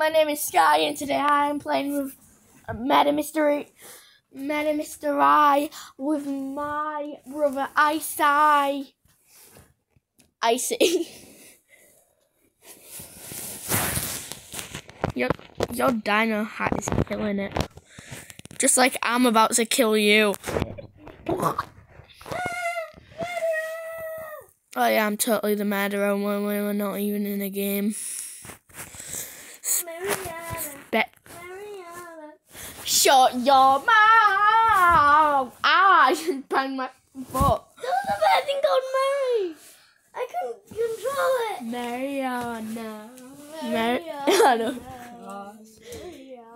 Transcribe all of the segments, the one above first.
my name is Sky, and today I'm playing with Murder Mystery, Meta Mr. I with my brother Icy. Icy. your your dino hat is killing it. Just like I'm about to kill you. Oh yeah, I'm totally the murderer when we're not even in a game. Mariana, Bet. Mariana. Shut your mouth! Ah, I just banged my foot. There was a bad thing called Mary. I couldn't control it. Mariana. Mariana. Mariana.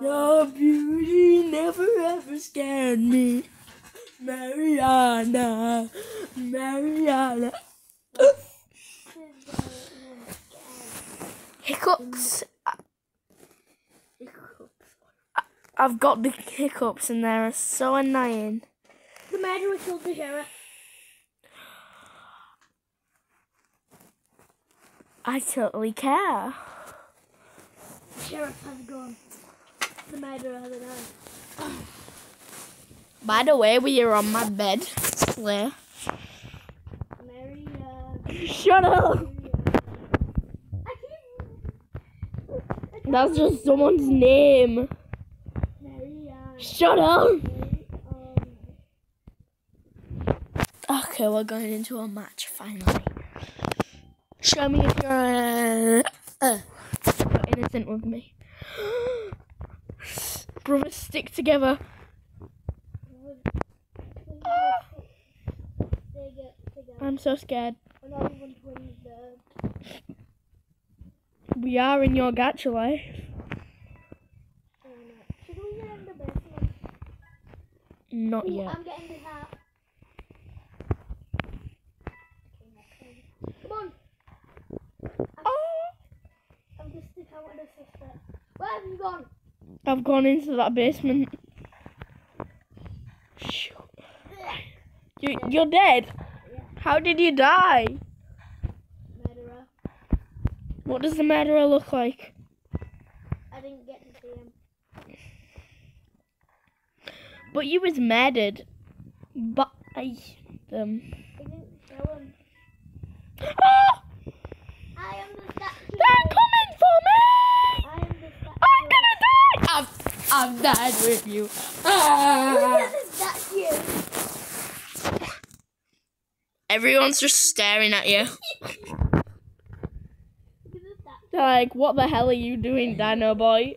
Your beauty never ever scared me. Mariana. Mariana. Hiccups. I've got the hiccups and they're so annoying. The murderer killed the sheriff. I totally care. The sheriff has gone. The murderer has a knife. By the way, we are on my bed. Where? Mariana. Shut up! I can't. That's just someone's name. Shut up! Okay, we're going into a match finally. Show me if you're uh, uh, innocent with me. Brothers, stick together. I'm so scared. We are in your gacha life. Oh, no. Should we get in the basement? Not Ooh, yet. I'm getting the hat. Come on. I'm oh. just stick out with the sister. Where have you gone? I've gone into that basement. Shoot. You, you're dead. Yeah. How did you die? Murderer. What does the murderer look like? I didn't get to see him. But you was murdered by them. I didn't show him. Ah! I am the statue. They're coming for me! I am the statue. I'm gonna die! I'm, I'm dead with you. Ah! statue. Everyone's just staring at you. Look at the statue. They're like, what the hell are you doing, Dino Boy?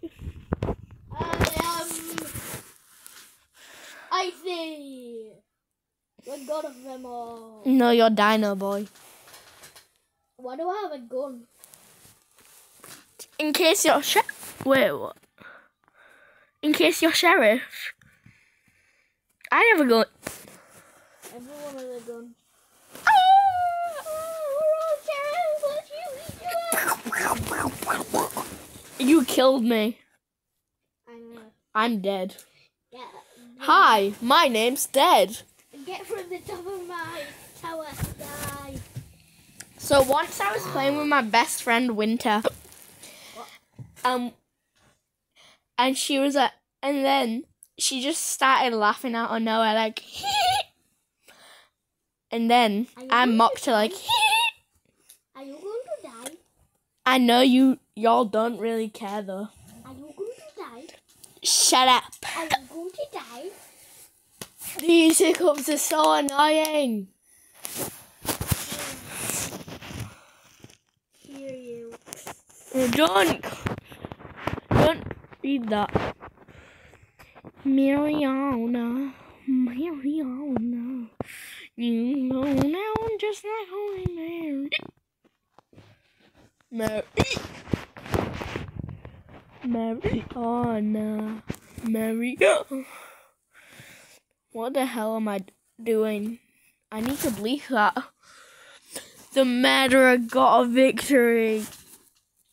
I am. The god of them all. No, you're Dino Boy. Why do I have a gun? In case you're sheriff. Wait, what? In case you're sheriff. I have a gun. Everyone has a gun. You killed me. I know. I'm dead. Yeah. Hi, my name's Dead. Get from the top of my tower. Die. So once I was playing with my best friend Winter, um, and she was like, and then she just started laughing out of nowhere, like, and then I mocked her like, Are you going to die? I know you, y'all don't really care though. Are you going to die? Shut up. Are you going to die? These hiccups are so annoying. Hear you. Oh, don't, don't read that. Mariana, Mariana, you know now just like Holy Mary. Mary. Mariana, Mary. Oh, what the hell am I doing? I need to bleep that. The murderer got a victory.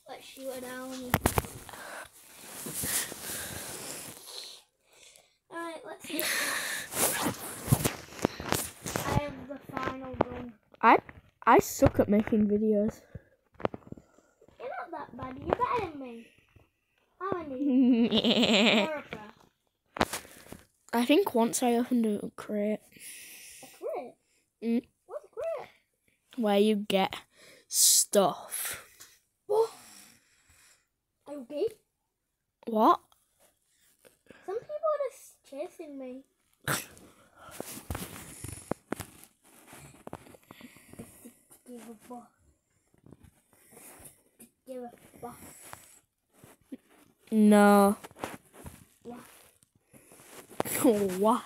Let's shoot it down. Alright, let's this. I have the final. I I suck at making videos. You're not that bad. You're better than me. I think once I opened a crate A crit. Mm. What's a crit? where you get stuff. What? Okay. What? Some people are just chasing me. Give a fuck. Give a fuck. No. Yeah. Why?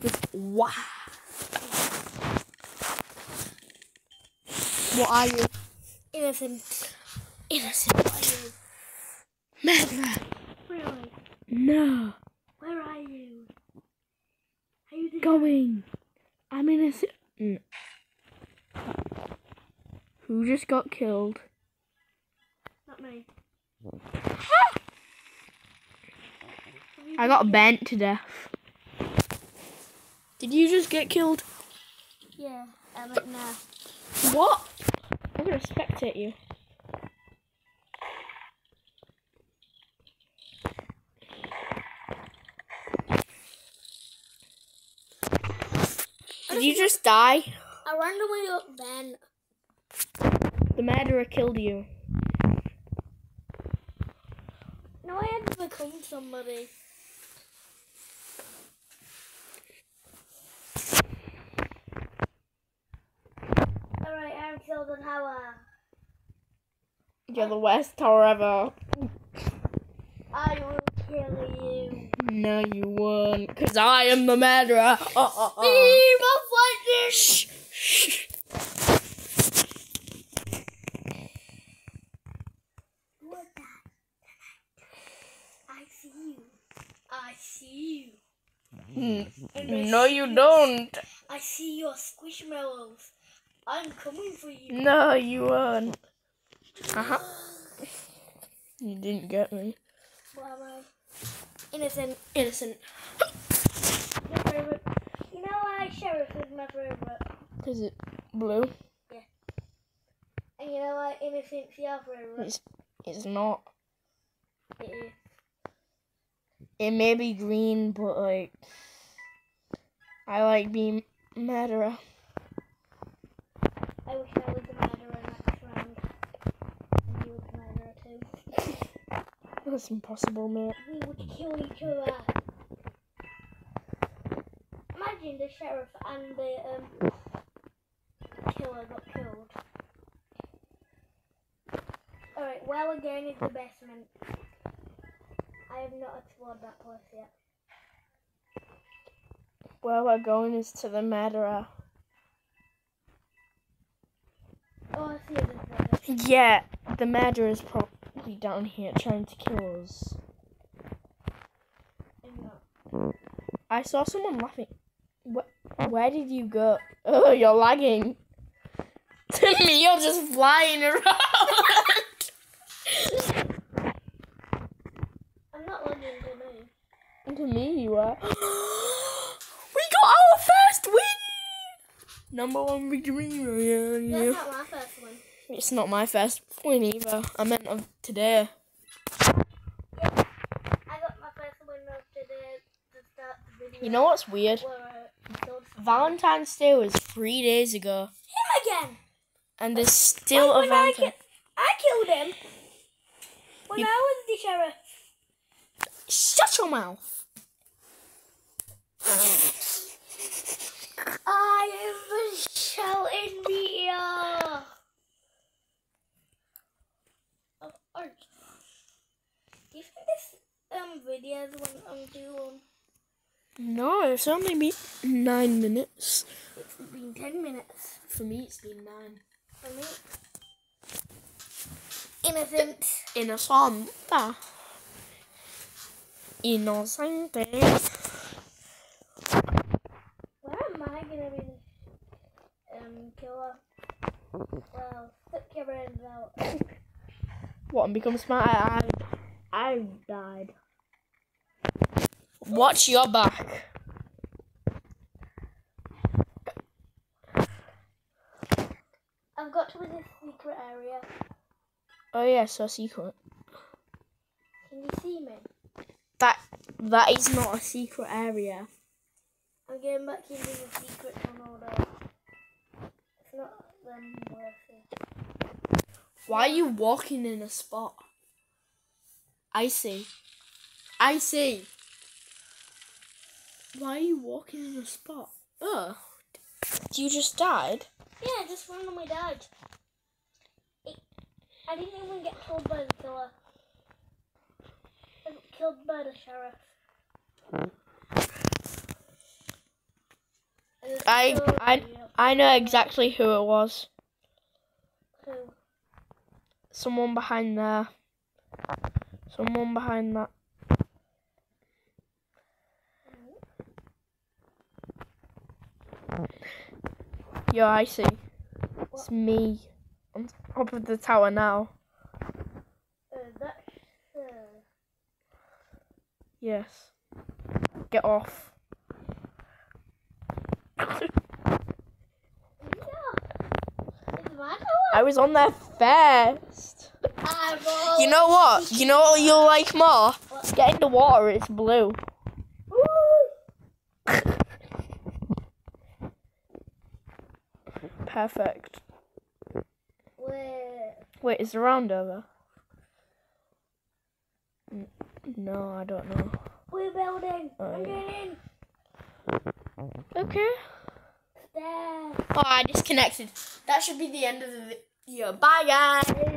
Just why? What are you? Innocent. Innocent. What are you? Murderer. Really? No. Where are you? Are you Going. I'm innocent. Mm. Who just got killed? Not me. I got bent to death. Did you just get killed? Yeah, um, but now. What? I'm gonna spectate you. Did you just die? I randomly up then. The murderer killed you. No, I had to become somebody. Alright, I'm killed an hour. You're the worst tower ever. I will kill you. No, you won't, because I am the murderer. Uh, uh, uh. Be my Shh, shh. What that? I see you. I see you. No, you don't. I see your squishmallows. I'm coming for you. No, you aren't. Uh huh. You didn't get me. What am I? Innocent. Innocent. My favorite. You know why sheriff is my favorite? Because it blue? Yeah. And you know why innocent's your favorite? It's, it's not. It is. It may be green, but like. I like being murderer. I wish I was a murderer next round. And you were a murderer too. That's impossible, mate. We would kill each other. Imagine the sheriff and the um killer got killed. Alright, well again is the basement. I have not explored that place yet. Where we're going is to the murderer. Oh, I see it. Yeah, the murderer is probably down here trying to kill us. I saw someone laughing. Where, where did you go? Oh, you're lagging. To me, you're just flying around. I'm not looking to me. And to me, you are. we got our first win! Number one victory. Yeah, That's yeah. not my first one. It's not my first win either. I meant of today. I got my first win of today to start the video. You know what's weird? Where I killed somebody. Valentine's Day was three days ago, Him again! and there's still a When I, Valentine. ki- I killed him. When You- I was the sheriff. Shut your mouth. I am the shouting meteor. Oh, oh. Do you think this um video is what I'm doing? No, it's only been nine minutes. It's been ten minutes For me, it's been nine. for me. Innocent. Innocenta. Innocente. Where am I gonna be the um killer? Well, stick your brains out. What, and become smart? I, I, I died. Watch your back. I've got to this secret area. Oh yeah, so secret. Can you see me? That that is not a secret area. I'm getting back into the secret tunnel though. It's not them worth it. Why are you walking in a spot? I see. I see. Why are you walking in a spot? Oh. You just died? Yeah, I just randomly died. It, I didn't even get killed by the killer. I got killed by the sheriff. Hmm. And it's I I. I know exactly who it was. Who? Someone behind there. Someone behind that. Yo, I see. It's me. On top of the tower now. Uh, that's. Uh, Yes. Get off. yeah. It's my I was on there first. You know what? You know what you'll like more? Get in the water, it's blue. Perfect. Where? Wait, is the round over? No, I don't know. We're building. Oh, I'm yeah. getting in. Okay. There. Oh, I disconnected. That should be the end of the video. Bye, guys.